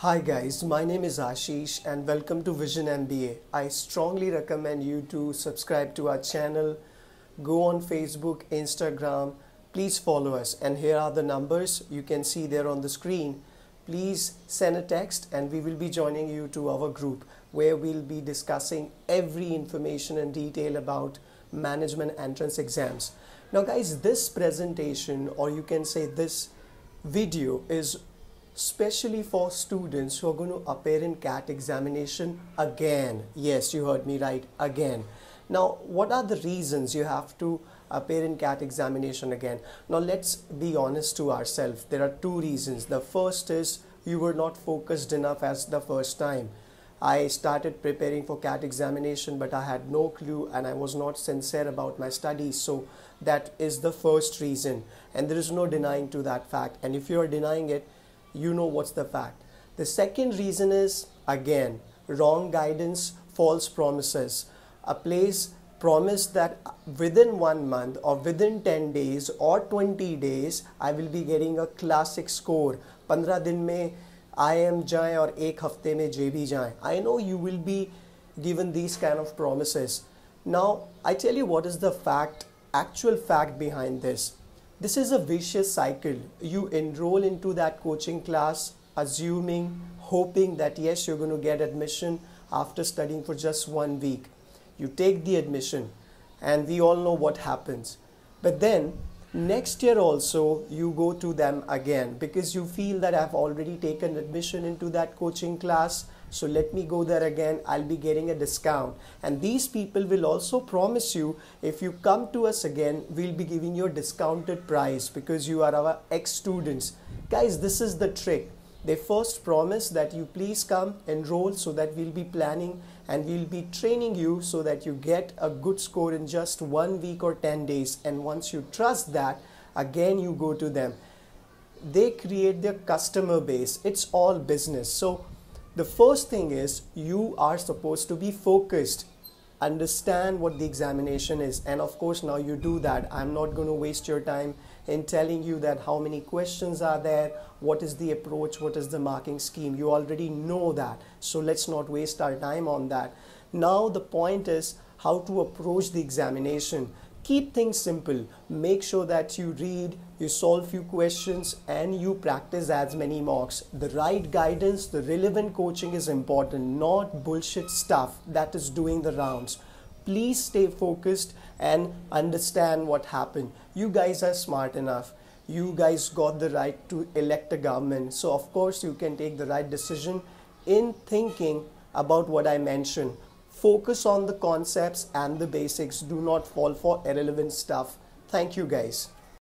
Hi guys, my name is Ashish and welcome to Vision MBA. I strongly recommend you to subscribe to our channel, go on Facebook, Instagram, please follow us and here are the numbers you can see there on the screen. Please send a text and we will be joining you to our group where we'll be discussing every information and detail about management entrance exams. Now guys, this presentation or you can say this video is especially for students who are going to appear in CAT examination again. Yes, you heard me right, again. Now, what are the reasons you have to appear in CAT examination again? Now, let's be honest to ourselves. There are two reasons. The first is you were not focused enough as the first time. I started preparing for CAT examination, but I had no clue and I was not sincere about my studies. So that is the first reason. And there is no denying to that fact. And if you are denying it, you know what's the fact. The second reason is again wrong guidance, false promises. A place promised that within one month or within 10 days or 20 days I will be getting a classic score. 15 दिन में I am जाएं और एक हफ्ते में जे भी जाएं I know you will B given these kind of promises. Now, I tell you what is the fact, actual fact behind this. this is a vicious cycle. You enroll into that coaching class, assuming, hoping that yes, you're going to get admission after studying for just one week. You take the admission, and we all know what happens. But then, next year also, you go to them again because you feel that I've already taken admission into that coaching class so let me go there again. I'll be getting a discount. And these people will also promise you if you come to us again we'll be giving you a discounted price because you are our ex students guys this is the trick. They first promise that you please come enroll so that we'll be planning and we'll be training you so that you get a good score in just one week or 10 days. And once you trust that again you go to them. They create their customer base. It's all business. So the first thing is you are supposed to be focused understand what the examination is. And of course now you do that. I'm not going to waste your time in telling you that how many questions are there what is the approach what is the marking scheme. You already know that. So let's not waste our time on that. Now the point is how to approach the examination keep things simple. Make sure that you read you solve few questions and you practice as many mocks. The right guidance the relevant coaching is important not bullshit stuff that is doing the rounds. Please stay focused and understand what happened. You guys are smart enough. You guys got the right to elect a government. So of course you can take the right decision in thinking about what i mentioned Focus on the concepts and the basics. Do not fall for irrelevant stuff. Thank you guys.